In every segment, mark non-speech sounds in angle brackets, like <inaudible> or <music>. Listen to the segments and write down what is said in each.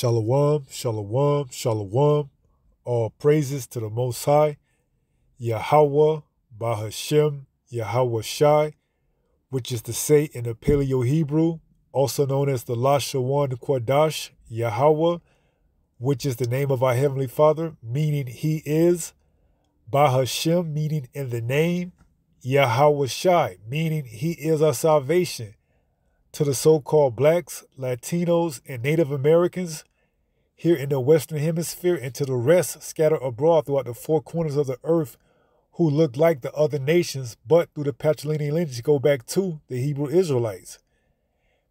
Shalom, shalom, shalom. All praises to the Most High, Yahweh, Bahashem, Yahweh Shai, which is to say in the Paleo Hebrew, also known as the Lashawan Quadash, Yahweh, which is the name of our Heavenly Father, meaning He is, Bahashem, meaning in the name, Yahweh Shai, meaning He is our salvation, to the so called blacks, Latinos, and Native Americans here in the Western Hemisphere, and to the rest scattered abroad throughout the four corners of the earth who look like the other nations, but through the patrilineal lineage go back to the Hebrew Israelites.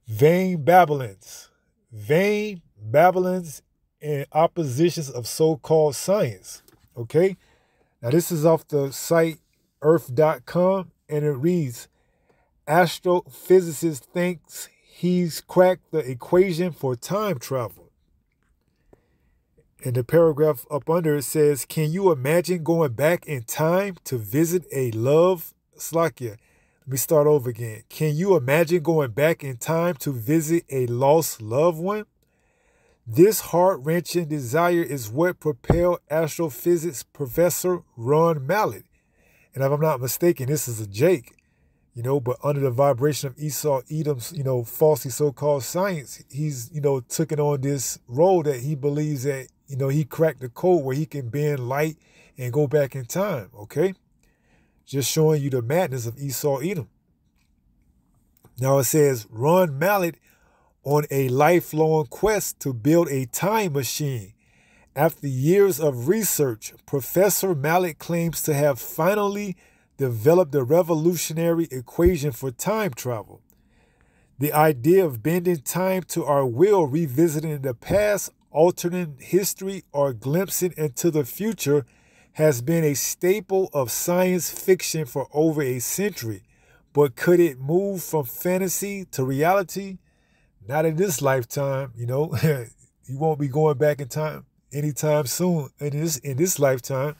Vain babblings, vain babblings and oppositions of so called science. Okay? Now, this is off the site earth.com, and it reads astrophysicist thinks he's cracked the equation for time travel. And the paragraph up under it says, Can you imagine going back in time to visit a love? Slakia. Let me start over again. Can you imagine going back in time to visit a lost loved one? This heart wrenching desire is what propelled astrophysics professor Ron Mallett. And if I'm not mistaken, this is a Jake you know, but under the vibration of Esau Edom's, you know, falsely so-called science, he's, you know, taking on this role that he believes that, you know, he cracked the code where he can bend light and go back in time, okay? Just showing you the madness of Esau Edom. Now it says, Ron Mallett on a lifelong quest to build a time machine. After years of research, Professor Mallett claims to have finally developed the revolutionary equation for time travel. The idea of bending time to our will, revisiting the past, altering history, or glimpsing into the future has been a staple of science fiction for over a century. But could it move from fantasy to reality? Not in this lifetime, you know. <laughs> you won't be going back in time anytime soon in this in this lifetime.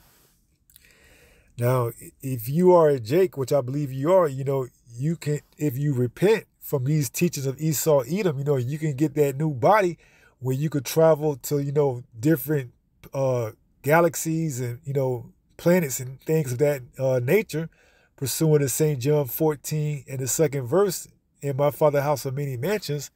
Now, if you are a Jake, which I believe you are, you know, you can, if you repent from these teachings of Esau Edom, you know, you can get that new body where you could travel to, you know, different uh, galaxies and, you know, planets and things of that uh, nature, pursuing the St. John 14 and the second verse in my father's house of many mansions.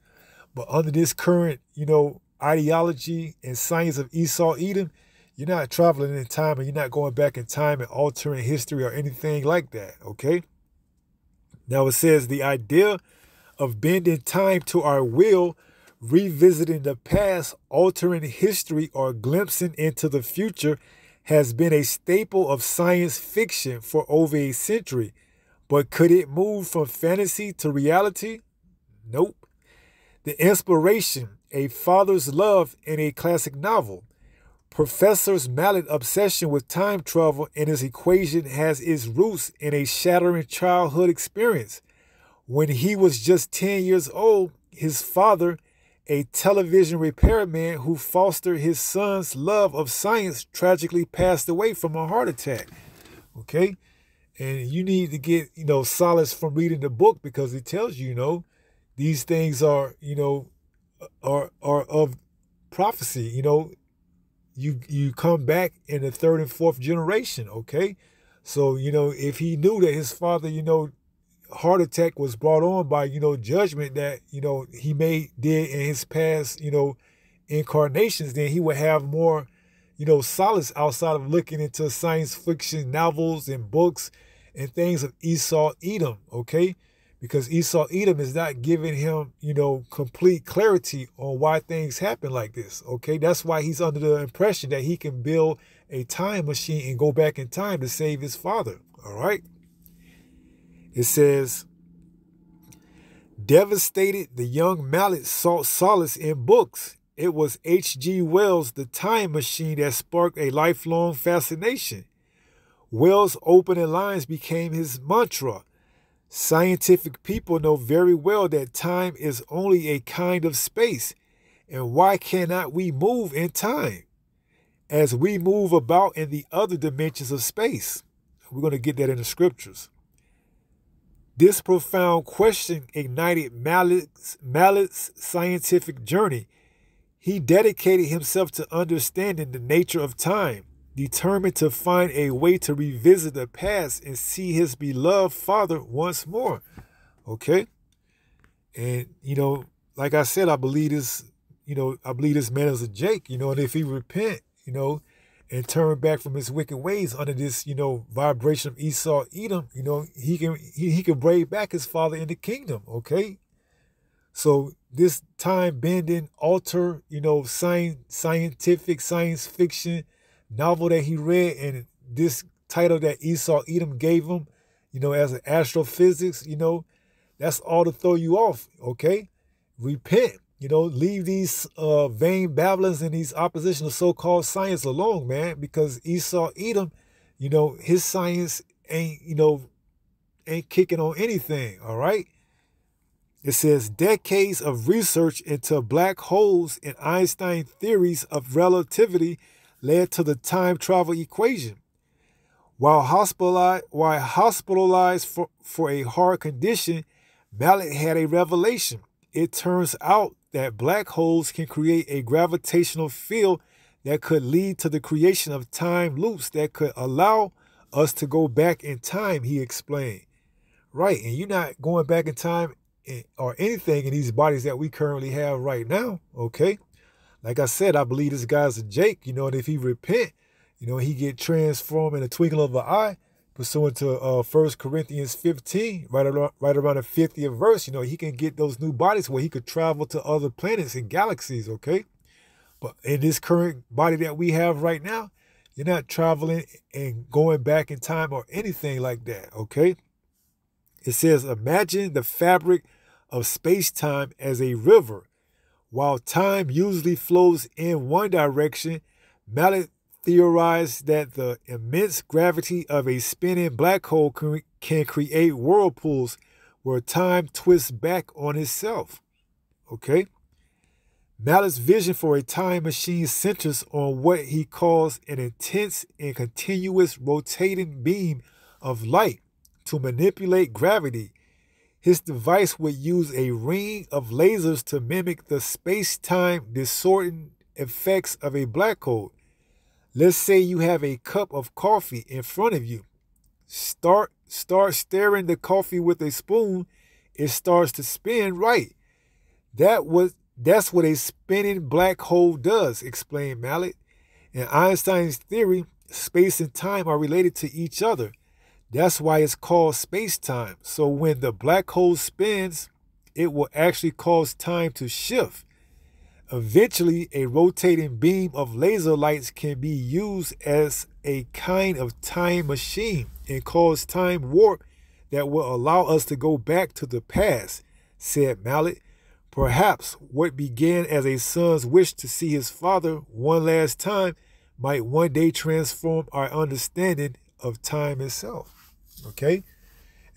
But under this current, you know, ideology and science of Esau Edom, you're not traveling in time and you're not going back in time and altering history or anything like that, okay? Now it says the idea of bending time to our will, revisiting the past, altering history, or glimpsing into the future has been a staple of science fiction for over a century. But could it move from fantasy to reality? Nope. The inspiration, a father's love in a classic novel, Professor Mallett's obsession with time travel and his equation has its roots in a shattering childhood experience. When he was just 10 years old, his father, a television repairman who fostered his son's love of science, tragically passed away from a heart attack. Okay? And you need to get, you know, solace from reading the book because it tells you, you know, these things are, you know, are are of prophecy, you know, you you come back in the third and fourth generation, okay? So, you know, if he knew that his father, you know, heart attack was brought on by, you know, judgment that, you know, he made did in his past, you know, incarnations, then he would have more, you know, solace outside of looking into science fiction novels and books and things of Esau Edom, okay? because Esau Edom is not giving him, you know, complete clarity on why things happen like this. Okay, that's why he's under the impression that he can build a time machine and go back in time to save his father. All right. It says, devastated, the young Mallett sought solace in books. It was H.G. Wells' The Time Machine that sparked a lifelong fascination. Wells' opening lines became his mantra Scientific people know very well that time is only a kind of space. And why cannot we move in time as we move about in the other dimensions of space? We're going to get that in the scriptures. This profound question ignited Mallett's, Mallett's scientific journey. He dedicated himself to understanding the nature of time, determined to find a way to revisit the past and see his beloved father once more. Okay? And, you know, like I said, I believe this, you know, I believe this man is a Jake, you know, and if he repent, you know, and turn back from his wicked ways under this, you know, vibration of Esau Edom, you know, he can he, he can bring back his father in the kingdom, okay? So this time bending, alter, you know, science, scientific science fiction novel that he read and this title that Esau Edom gave him, you know, as an astrophysics, you know, that's all to throw you off, okay? Repent, you know, leave these uh, vain babblings and these opposition of so-called science alone, man, because Esau Edom, you know, his science ain't, you know, ain't kicking on anything, all right? It says decades of research into black holes and Einstein theories of relativity led to the time travel equation. While hospitalized, while hospitalized for, for a heart condition, Mallett had a revelation. It turns out that black holes can create a gravitational field that could lead to the creation of time loops that could allow us to go back in time, he explained. Right, and you're not going back in time or anything in these bodies that we currently have right now, okay? Like I said, I believe this guy's a Jake, you know, and if he repent, you know, he get transformed in a twinkle of an eye, pursuant to uh, 1 Corinthians 15, right around, right around the 50th verse, you know, he can get those new bodies where he could travel to other planets and galaxies, okay? But in this current body that we have right now, you're not traveling and going back in time or anything like that, okay? It says, imagine the fabric of space-time as a river. While time usually flows in one direction, Mallett theorized that the immense gravity of a spinning black hole can create whirlpools where time twists back on itself. Okay? Mallett's vision for a time machine centers on what he calls an intense and continuous rotating beam of light to manipulate gravity. His device would use a ring of lasers to mimic the space time distorting effects of a black hole. Let's say you have a cup of coffee in front of you. Start start stirring the coffee with a spoon, it starts to spin right. That was that's what a spinning black hole does, explained Mallett. In Einstein's theory, space and time are related to each other. That's why it's called space time. So when the black hole spins, it will actually cause time to shift. Eventually, a rotating beam of laser lights can be used as a kind of time machine and cause time warp that will allow us to go back to the past, said Mallett. Perhaps what began as a son's wish to see his father one last time might one day transform our understanding of time itself. Okay?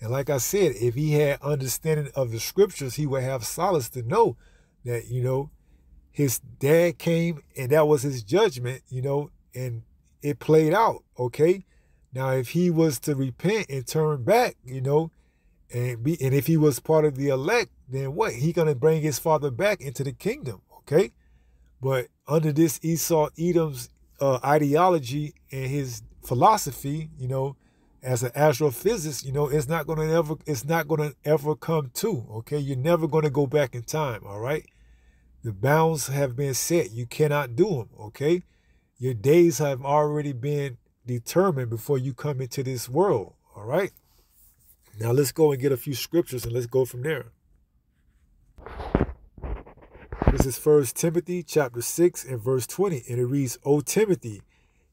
And like I said, if he had understanding of the scriptures, he would have solace to know that, you know, his dad came and that was his judgment, you know, and it played out, okay? Now, if he was to repent and turn back, you know, and be and if he was part of the elect, then what? He gonna bring his father back into the kingdom, okay? But under this Esau Edom's uh, ideology and his philosophy, you know, as an astrophysicist, you know, it's not gonna ever it's not gonna ever come to, okay? You're never gonna go back in time, all right? The bounds have been set. You cannot do them, okay? Your days have already been determined before you come into this world, all right? Now let's go and get a few scriptures and let's go from there. This is First Timothy chapter 6 and verse 20, and it reads, O Timothy,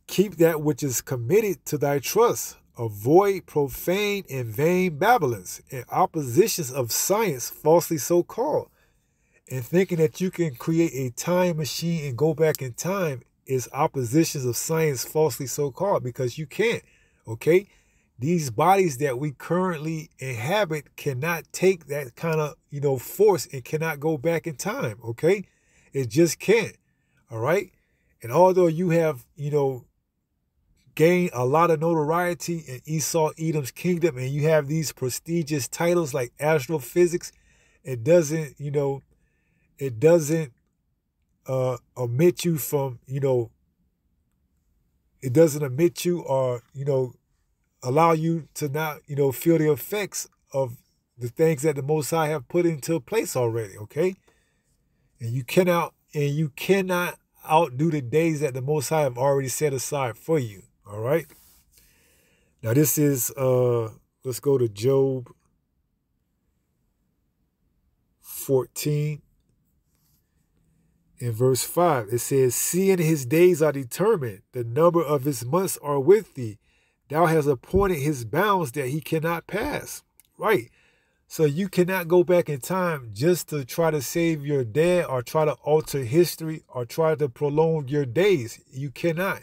keep that which is committed to thy trust. Avoid profane and vain babblings and oppositions of science falsely so called and thinking that you can create a time machine and go back in time is oppositions of science falsely so called because you can't. Okay? These bodies that we currently inhabit cannot take that kind of, you know, force and cannot go back in time. Okay? It just can't. All right? And although you have, you know, gained a lot of notoriety in Esau Edom's kingdom and you have these prestigious titles like astrophysics, it doesn't, you know, it doesn't uh, omit you from, you know, it doesn't omit you or, you know, allow you to not, you know, feel the effects of the things that the Most High have put into place already, okay? And you cannot and you cannot outdo the days that the Most High have already set aside for you. All right. Now this is uh let's go to Job 14 in verse 5. It says, Seeing his days are determined, the number of his months are with thee. Thou hast appointed his bounds that he cannot pass. Right. So you cannot go back in time just to try to save your dad or try to alter history or try to prolong your days. You cannot.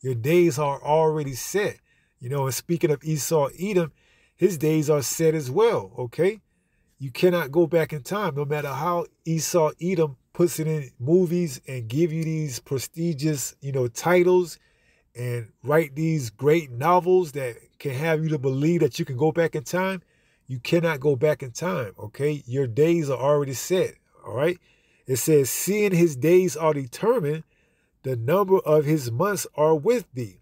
Your days are already set. You know, and speaking of Esau Edom, his days are set as well, okay? You cannot go back in time, no matter how Esau Edom puts it in movies and give you these prestigious, you know, titles and write these great novels that can have you to believe that you can go back in time you cannot go back in time, okay? Your days are already set, all right? It says, seeing his days are determined, the number of his months are with thee.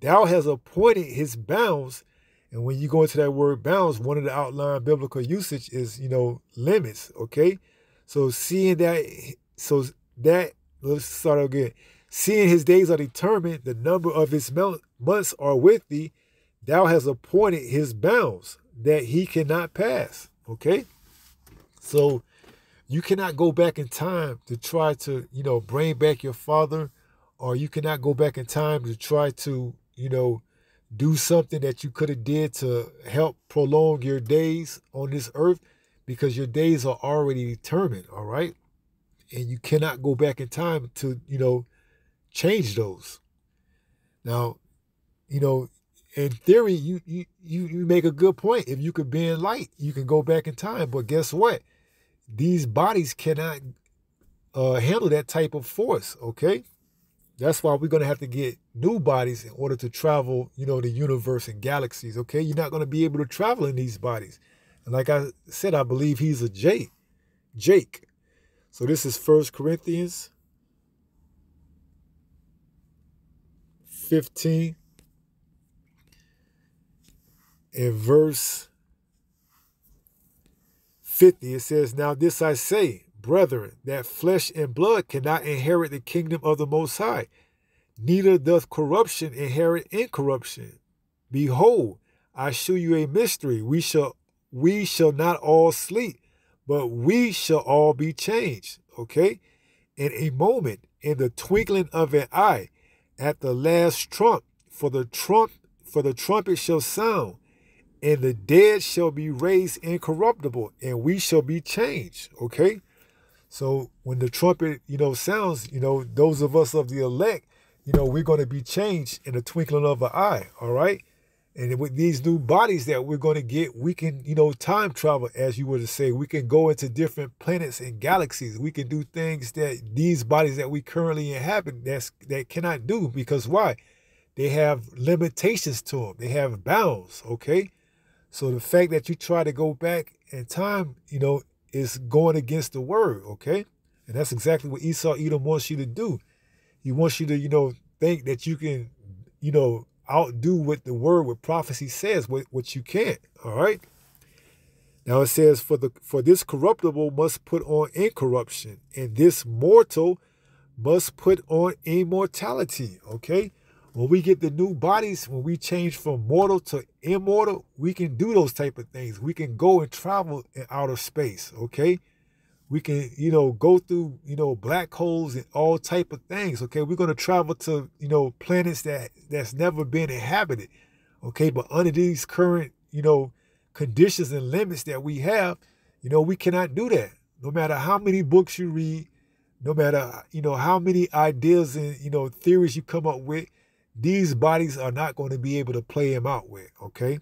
Thou has appointed his bounds. And when you go into that word bounds, one of the outline biblical usage is, you know, limits, okay? So seeing that, so that, let's start again. Seeing his days are determined, the number of his months are with thee. Thou hast appointed his bounds that he cannot pass. Okay? So you cannot go back in time to try to, you know, bring back your father, or you cannot go back in time to try to, you know, do something that you could have did to help prolong your days on this earth because your days are already determined, all right? And you cannot go back in time to, you know, change those. Now, you know, in theory, you, you you make a good point. If you could be in light, you can go back in time. But guess what? These bodies cannot uh, handle that type of force. Okay, that's why we're gonna have to get new bodies in order to travel. You know, the universe and galaxies. Okay, you're not gonna be able to travel in these bodies. And like I said, I believe he's a Jake. Jake. So this is First Corinthians 15 in verse 50, it says, Now this I say, brethren, that flesh and blood cannot inherit the kingdom of the Most High, neither doth corruption inherit incorruption. Behold, I shew you a mystery. We shall we shall not all sleep, but we shall all be changed. Okay? In a moment, in the twinkling of an eye, at the last trump, for the trump, for the trumpet shall sound, and the dead shall be raised incorruptible, and we shall be changed. Okay? So when the trumpet, you know, sounds, you know, those of us of the elect, you know, we're going to be changed in the twinkling of an eye. All right. And with these new bodies that we're going to get, we can, you know, time travel, as you were to say. We can go into different planets and galaxies. We can do things that these bodies that we currently inhabit that's that cannot do because why? They have limitations to them. They have bounds. Okay. So the fact that you try to go back in time, you know, is going against the word, okay? And that's exactly what Esau Edom wants you to do. He wants you to, you know, think that you can, you know, outdo what the word, what prophecy says, what, what you can't. All right. Now it says, for the for this corruptible must put on incorruption, and this mortal must put on immortality. Okay. When we get the new bodies, when we change from mortal to immortal, we can do those type of things. We can go and travel in outer space, okay? We can, you know, go through, you know, black holes and all type of things, okay? We're going to travel to, you know, planets that that's never been inhabited, okay? But under these current, you know, conditions and limits that we have, you know, we cannot do that. No matter how many books you read, no matter, you know, how many ideas and, you know, theories you come up with, these bodies are not going to be able to play him out with, okay?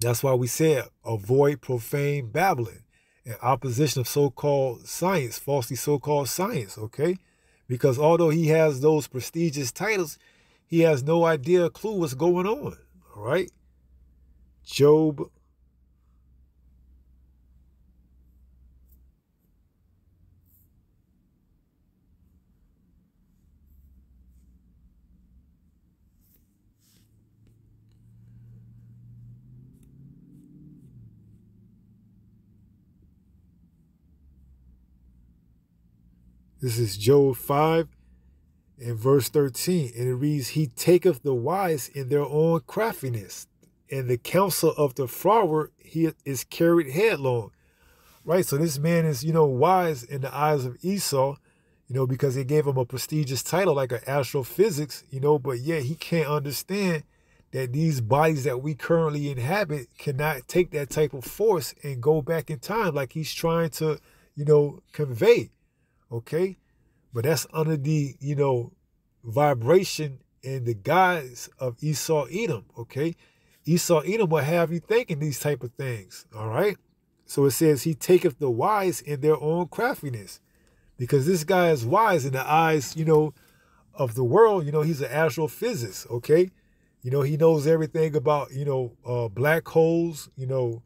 That's why we said avoid profane babbling in opposition of so-called science, falsely so-called science, okay? Because although he has those prestigious titles, he has no idea, clue what's going on, all right? Job This is Job 5 and verse 13. And it reads, He taketh the wise in their own craftiness, and the counsel of the froward he is carried headlong. Right? So this man is, you know, wise in the eyes of Esau, you know, because they gave him a prestigious title like an astrophysics, you know, but yet he can't understand that these bodies that we currently inhabit cannot take that type of force and go back in time like he's trying to, you know, convey. Okay? But that's under the, you know, vibration and the guise of Esau Edom. Okay? Esau Edom will have you thinking these type of things. All right? So it says he taketh the wise in their own craftiness. Because this guy is wise in the eyes, you know, of the world. You know, he's an astrophysicist, okay? You know, he knows everything about, you know, uh, black holes, you know,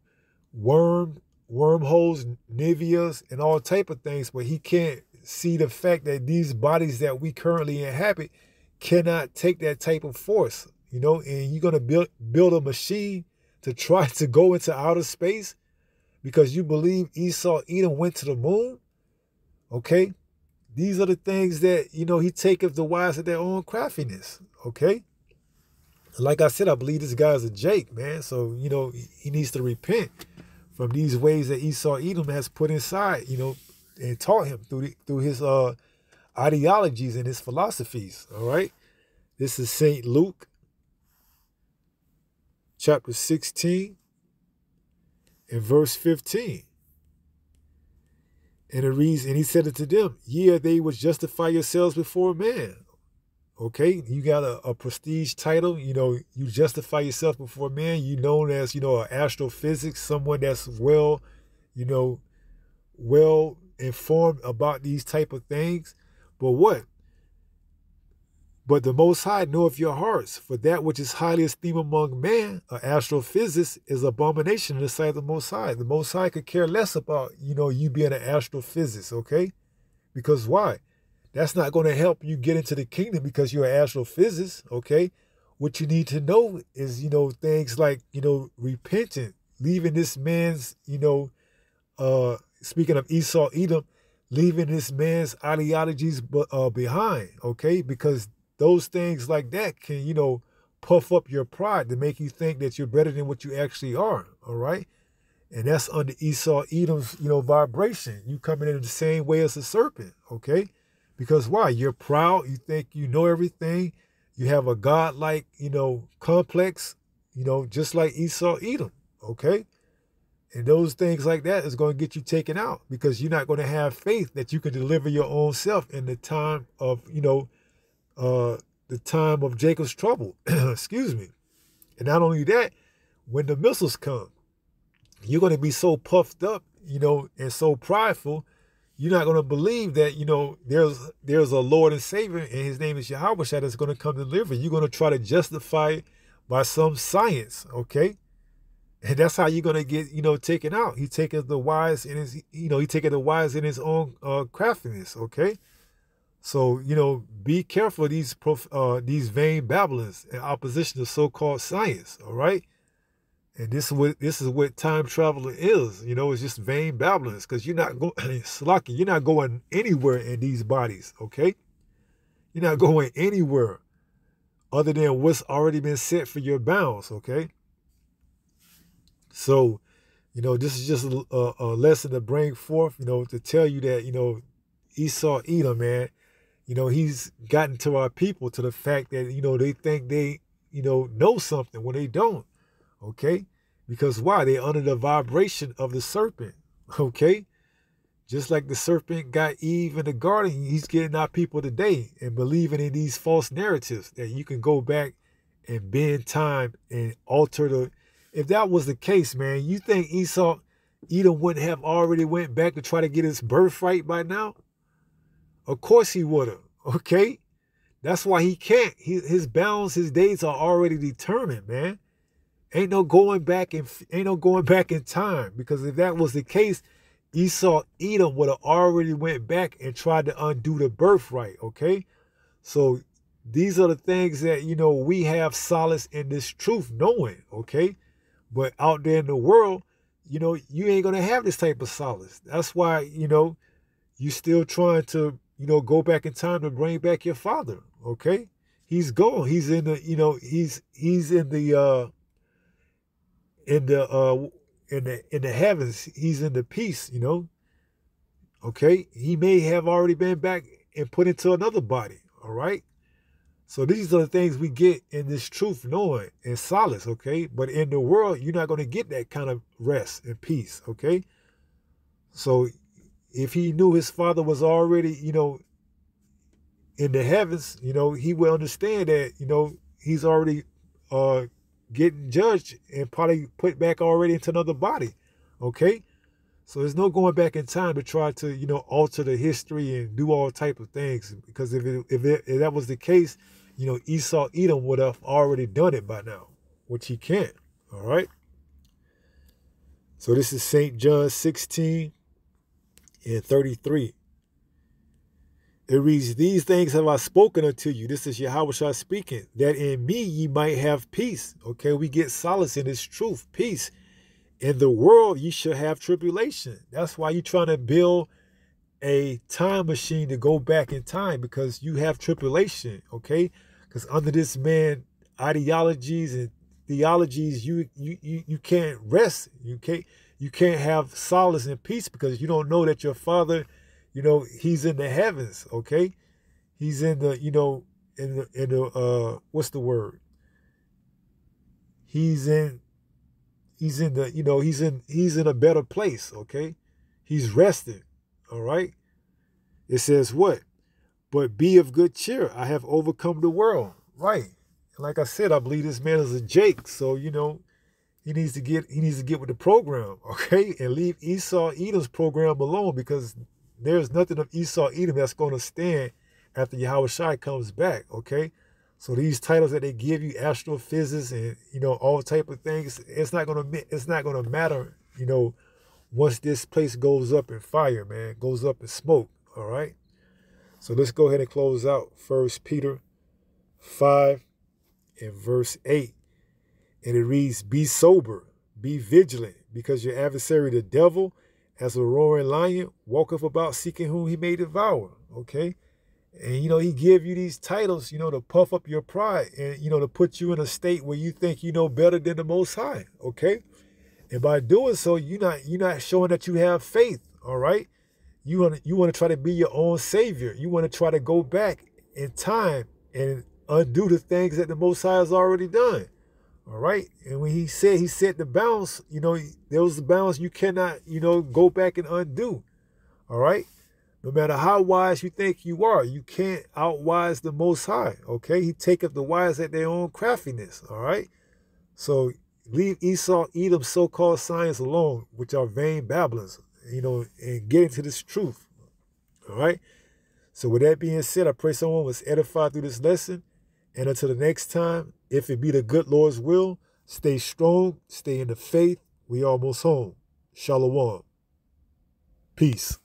worm, wormholes, niveas, and all type of things, but he can't see the fact that these bodies that we currently inhabit cannot take that type of force, you know, and you're gonna build build a machine to try <laughs> to go into outer space because you believe Esau Edom went to the moon. Okay. These are the things that, you know, he taketh the wise of their own craftiness. Okay like I said, I believe this guy's a Jake, man. So, you know, he needs to repent from these ways that Esau Edom has put inside, you know, and taught him through the, through his uh, ideologies and his philosophies. All right. This is St. Luke chapter 16 and verse 15. And it reads, and he said it to them, Ye are they which justify yourselves before man. Okay, you got a, a, prestige title. You know, you justify yourself before man. You known as you know an astrophysics, someone that's well, you know, well informed about these type of things. But what? But the Most High knoweth your hearts, for that which is highly esteemed among man, an astrophysicist, is abomination in the sight of the Most High. The Most High could care less about you know you being an astrophysicist. Okay, because why? That's not going to help you get into the kingdom because you're an astrophysicist, okay? What you need to know is, you know, things like, you know, repentant, leaving this man's, you know, uh, speaking of Esau Edom, leaving this man's ideologies uh, behind, okay? Because those things like that can, you know, puff up your pride to make you think that you're better than what you actually are, all right? And that's under Esau Edom's, you know, vibration. You coming in the same way as a serpent, okay? Because why? You're proud. You think you know everything. You have a God-like, you know, complex, you know, just like Esau Edom. Okay? And those things like that is going to get you taken out because you're not going to have faith that you can deliver your own self in the time of, you know, uh, the time of Jacob's trouble. <clears throat> Excuse me. And not only that, when the missiles come, you're going to be so puffed up, you know, and so prideful you're not going to believe that you know there's there's a Lord and Savior and His name is Yahweh that's going to come deliver. You're going to try to justify it by some science, okay? And that's how you're going to get you know taken out. He taking the wise in his you know he taking the wise in his own uh, craftiness, okay? So you know be careful these prof, uh, these vain babblers in opposition to so-called science, all right? And this is what this is what time traveling is. You know, it's just vain babblings because you're not going <clears throat> slucky. You're not going anywhere in these bodies. Okay, you're not going anywhere other than what's already been set for your bounds. Okay. So, you know, this is just a, a lesson to bring forth. You know, to tell you that you know Esau Edom, man. You know, he's gotten to our people to the fact that you know they think they you know know something when they don't. Okay? Because why? They're under the vibration of the serpent. <laughs> Okay? Just like the serpent got Eve in the garden, he's getting our people today and believing in these false narratives that you can go back and bend time and alter the. If that was the case, man, you think Esau, Edom wouldn't have already went back to try to get his birthright by now? Of course he would have. <laughs> Okay, that's why he can't. He, his bounds, his days are already determined, man. Ain't no going back and ain't no going back in time because if that was the case, Esau Edom would have already went back and tried to undo the birthright. Okay, so these are the things that you know we have solace in this truth, knowing. Okay, but out there in the world, you know, you ain't gonna have this type of solace. That's why you know you're still trying to you know, go back in time to bring back your father. Okay, he's gone. He's in the, you know, he's he's in the uh in the uh in the in the heavens. He's in the peace. You know. Okay, he may have already been back and put into another body. All right. So these are the things we get in this truth, knowing and solace, okay? But in the world, you're not going to get that kind of rest and peace, okay? So if he knew his father was already, you know, in the heavens, you know, he will understand that, you know, he's already uh getting judged and probably put back already into another body. Okay? So there's no going back in time to try to, you know, alter the history and do all type of things. Because if it, if, it, if that was the case, you know, Esau Edom would have already done it by now, which he can't. All right. So this is St. John 16 and 33. It reads, These things have I spoken unto you. This is Yahweh speaking, that in me ye might have peace. Okay, we get solace in this truth, peace. In the world ye shall have tribulation. That's why you're trying to build a time machine to go back in time because you have tribulation, okay? Because under this man ideologies and theologies, you you you you can't rest. You can't you can't have solace and peace because you don't know that your father, you know, he's in the heavens, okay? He's in the, you know, in the in the uh what's the word? He's in he's in the, you know, he's in he's in a better place, okay? He's resting. All right? It says what? But be of good cheer. I have overcome the world. Right. Like I said, I believe this man is a Jake. So, you know, he needs to get he needs to get with the program, <laughs> okay? And leave Esau Edom's program alone because there's nothing of Esau Edom that's going to stand after Yahweh Shai comes back, okay? So these titles that they give you, astrophysics and you know all type of things, it's not gonna it's not gonna matter, you know, once this place goes up in fire, man, goes up in smoke. All right. So let's go ahead and close out First Peter five and verse eight. And it reads, Be sober, be vigilant, because your adversary, the devil, as a roaring lion, walketh about seeking whom he may devour. Okay? And, you know, he give you these titles, you know, to puff up your pride and, you know, to put you in a state where you think you know better than the Most High. Okay? And by doing so, you're not, you're not showing that you have faith. All right? You want you want to try to be your own savior. You want to try to go back in time and undo the things that the Most High has already done. All right. And when he said he set the bounds, you know, there was the bounds you cannot, you know, go back and undo. All right. No matter how wise you think you are, you can't outwise the most high. Okay. He taketh the wise at their own craftiness. All right. So leave Esau, Edom, so-called science alone, which are vain babblings, you know, and get into this truth. All right. So with that being said, I pray someone was edified through this lesson. And until the next time, if it be the good Lord's will, stay strong, stay in the faith. We almost home. Shalom. Peace.